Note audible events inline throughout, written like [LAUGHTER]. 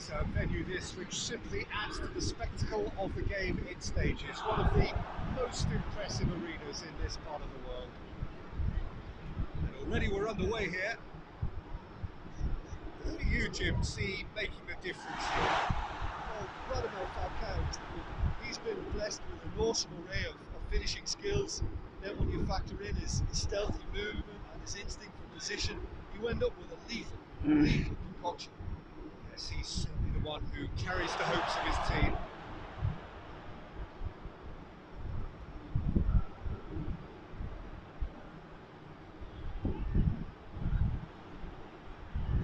Is a uh, venue this which simply adds to the spectacle of the game it stages. One of the most impressive arenas in this part of the world. And already we're underway here. Who do you, Jim, see making the difference here? Well, Radamel Falcao, he's been blessed with an awesome array of, of finishing skills. Then when you factor in his, his stealthy movement and his instinct for position, you end up with a lethal, hmm. lethal [LAUGHS] concoction. He's certainly the one who carries the hopes of his team.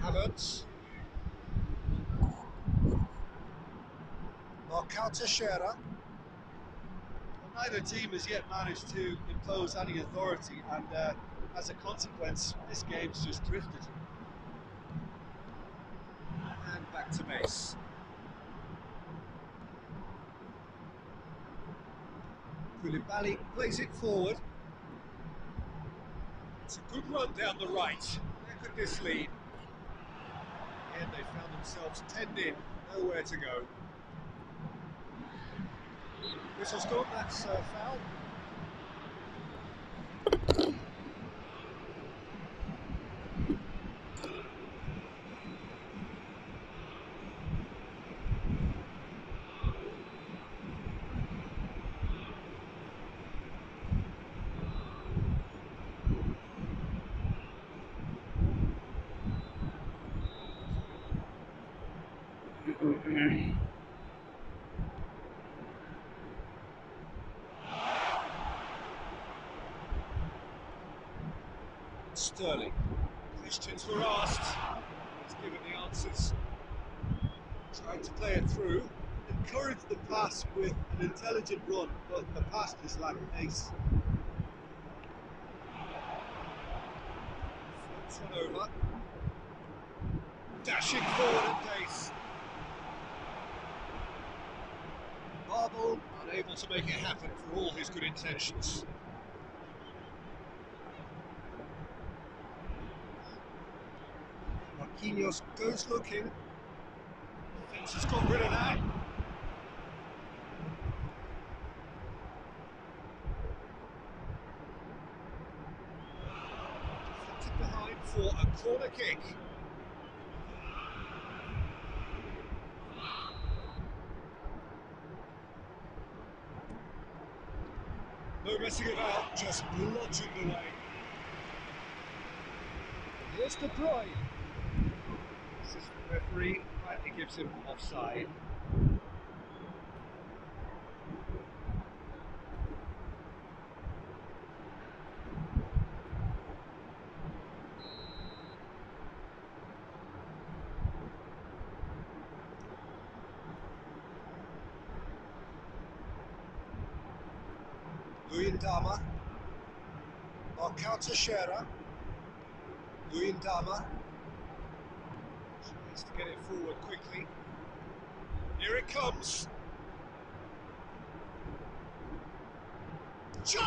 Havertz. Marcao neither team has yet managed to impose any authority, and uh, as a consequence, this game's just drifted. And back. Koulibaly plays it forward. It's a good run down the right. Where could this lead? And they found themselves 10 in, nowhere to go. Whistle's gone, that's uh, foul. Sterling. Questions were asked. He's given the answers. Trying to play it through. Encouraged the pass with an intelligent run, but the pass just lacked pace. One over. Dashing forward at pace. Marble unable to make it happen for all his good intentions. Marquinhos goes looking. Defence has got rid of that. Deflected behind for a corner kick. No messing about, just bludgeoned away. Here's De Bruyne. Assistant referee rightly gives him offside. Luyindama. Marcao Teixeira. Luyindama. To get it forward quickly. Here it comes. Chance!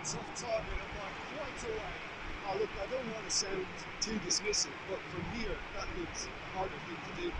It's off target and by quite a way. Look, I don't want to sound too dismissive, but from here, that looks harder thing to do.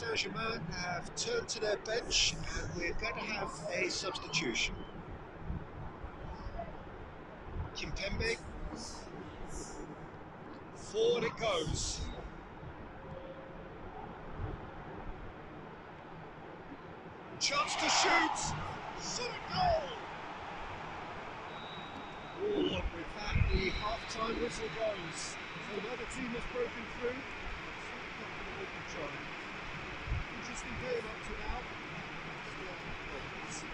Paris Saint-Germain have turned to their bench and we're going to have a substitution. Kimpembe. Forward it goes. Chance to shoot. Shoot goal. Oh, with that the half-time whistle goes. So neither team has broken through. Interesting game up to now. Still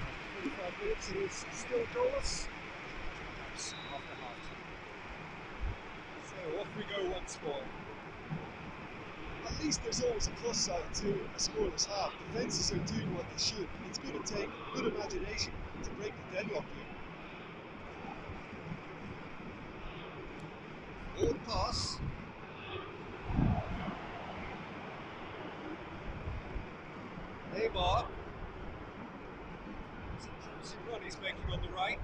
uh, 25 minutes, it is still goalless. After half-time. So off we go once more. At least there's always a plus side to a scoreless half. Defences are doing what they should. It's going to take good imagination to break the deadlock here. Forward pass. Neymar. It's a run he's making on the right.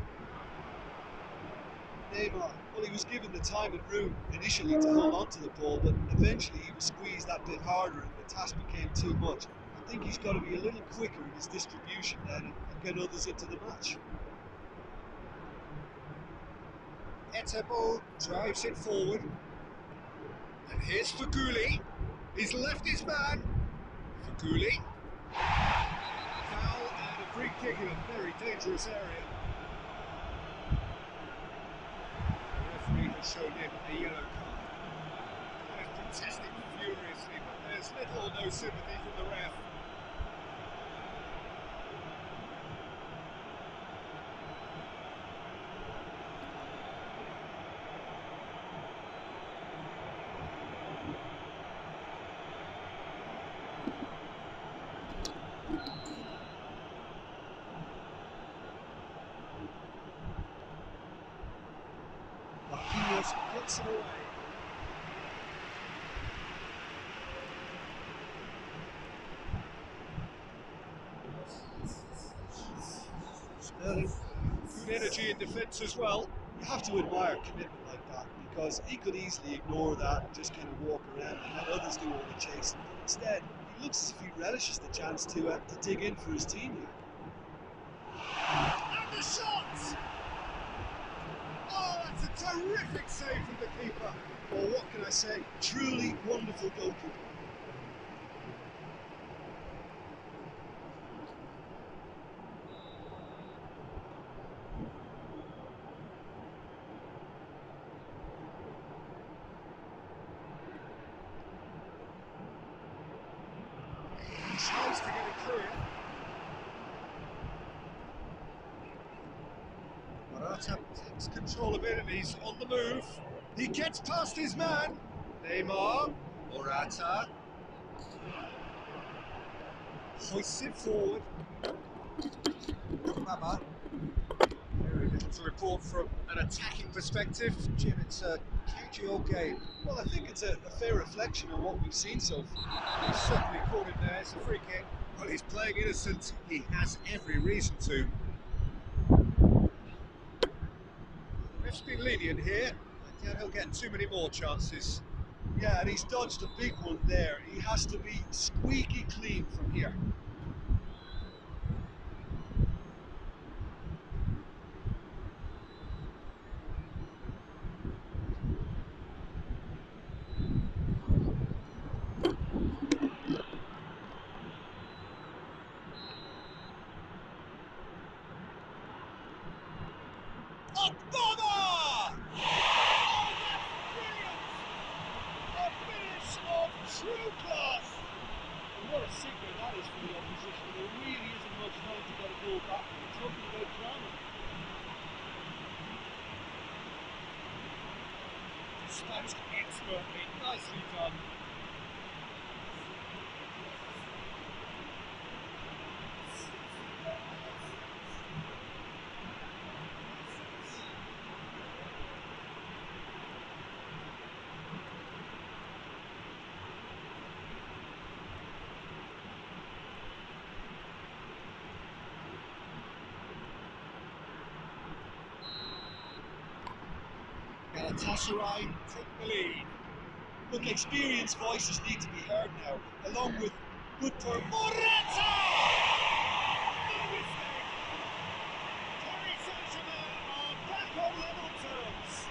Neymar, well, he was given the time and room initially to hold on to the ball, but eventually he was squeezed that bit harder and the task became too much. I think he's got to be a little quicker in his distribution then and get others into the match. Etebo drives it forward. And here's Feghouli. He's left his man. Feghouli. Foul and a free kick in a very dangerous area. The referee has shown him a yellow card. Players protesting furiously, but there's little or no sympathy from the ref. Marquinhos puts it away. Sterling, good energy in defence as well. You have to admire commitment like that because he could easily ignore that and just kind of walk around and let others do all the chasing. Instead, he looks as if he relishes the chance to uh, to dig in for his team here. And the shot! Oh, that's a terrific save from the keeper. Well, what can I say? Truly wonderful goalkeeper. He tries to get it clear. Morata takes control of it and he's on the move. He gets past his man. Neymar. Morata. Hoists it forward. Mama. Very little to report from an attacking perspective. Jim, it's a cagey old game. Well, I think it's a, a fair reflection of what we've seen so far. He's certainly caught him there. It's a free kick. Well, he's playing innocent. He has every reason to. Let's be lenient here. He'll get too many more chances. Yeah, and he's dodged a big one there. He has to be squeaky clean from here. Ogbonna! Oh, that's brilliant! A finish of true class! And what a signal that is for the opposition. There really isn't much time to get a goal back. We're talking about drama. Dispatched expertly. Nicely done. Galatasaray take the lead. Look, experienced voices need to be heard now, along with good per- Morata! No mistake. Paris Saint-Germain are back on level terms.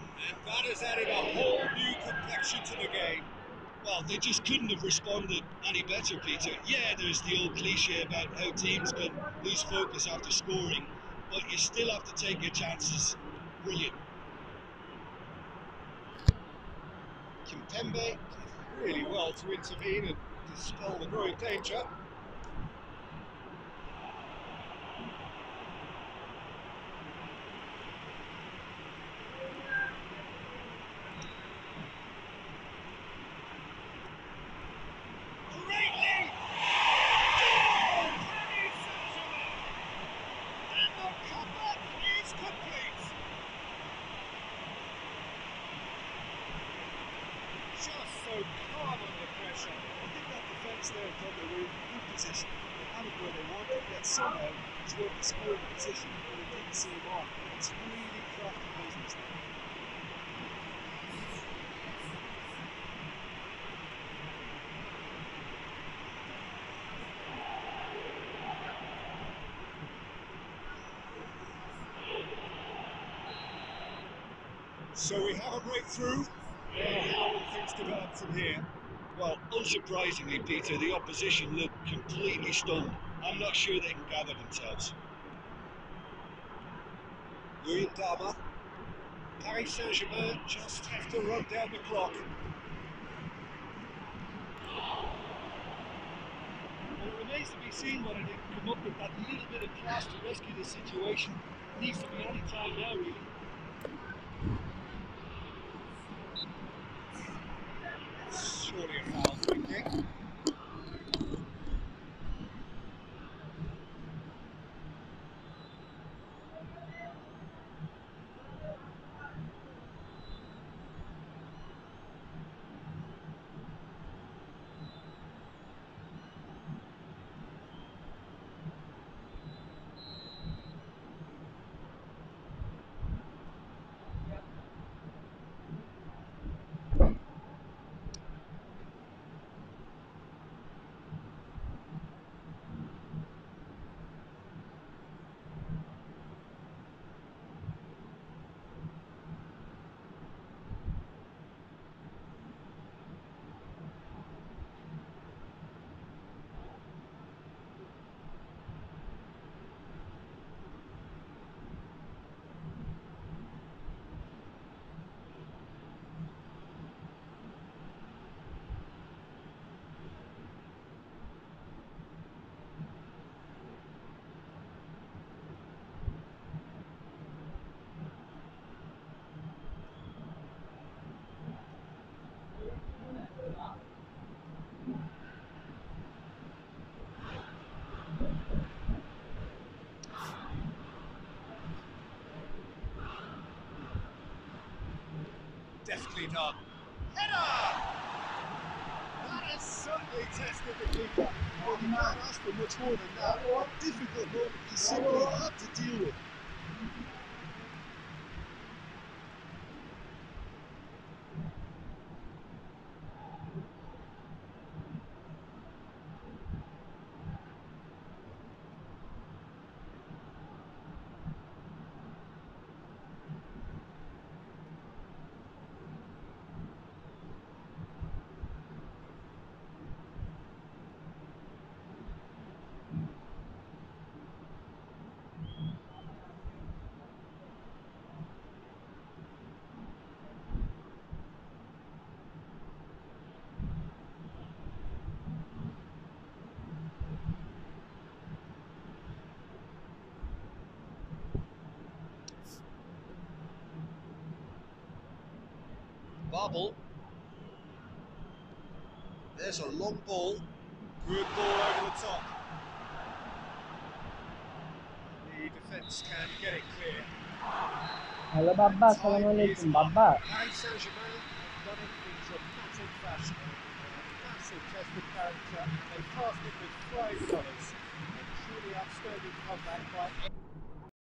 And that has added a whole new complexion to the game. Well, they just couldn't have responded any better, Peter. Yeah, there's the old cliche about how teams can lose focus after scoring, but you still have to take your chances. Brilliant. Kimpembe did really well to intervene and dispel the growing danger. They were in good position. They had it where they wanted, yet somehow it's worth the scoring position, but it didn't seem on. It's really crafty business. So we have a breakthrough. How will things develop from here? Well, unsurprisingly, Peter, the opposition look completely stunned. I'm not sure they can gather themselves. Luyindama. Paris Saint-Germain just have to run down the clock. Well, it remains to be seen whether they can come up with that little bit of class to rescue the situation. It needs to be any time now, really. Surely a foul free kick. Deftly done. Header! That has certainly tested the keeper. Well, you can't ask for much more than that. Difficult moment he simply had to deal with. Bubble. There's a long ball. Good ball over the top. The defence can get it clear. Hello, Baba. Salam alaikum, Baba. And Serge done it in dramatic fashion. Massive test of character. They passed it with five. A truly outstanding comeback by